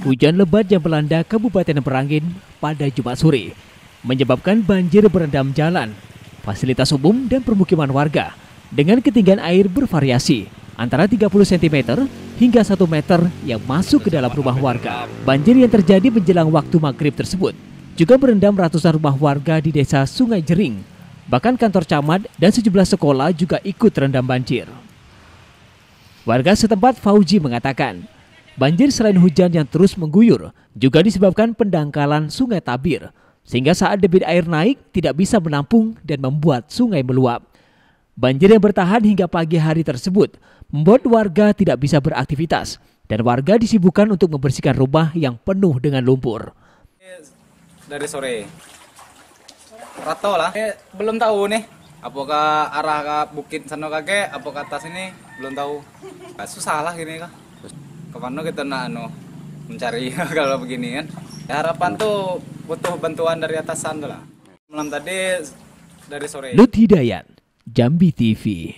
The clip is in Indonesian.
Hujan lebat yang melanda Kabupaten Merangin pada Jumat sore menyebabkan banjir berendam jalan, fasilitas umum dan permukiman warga dengan ketinggian air bervariasi antara 30 cm hingga 1 meter yang masuk ke dalam rumah warga. Banjir yang terjadi menjelang waktu maghrib tersebut juga berendam ratusan rumah warga di desa Sungai Jering. Bahkan kantor camat dan sejumlah sekolah juga ikut terendam banjir. Warga setempat Fauji mengatakan, banjir selain hujan yang terus mengguyur juga disebabkan pendangkalan sungai Tabir, sehingga saat debit air naik tidak bisa menampung dan membuat sungai meluap. Banjir yang bertahan hingga pagi hari tersebut membuat warga tidak bisa beraktivitas dan warga disibukkan untuk membersihkan rumah yang penuh dengan lumpur. Dari sore. Rato lah. Eh, belum tahu nih. Apakah arah ke bukit sana kakek, apa ke atas ini belum tahu. Susah lah gini kak. Ke mana kita nak anu mencari kalau begini kan. Ya, harapan tuh butuh bantuan dari atasan tuh lah. Malam tadi dari sore. Lut Hidayat, Jambi TV.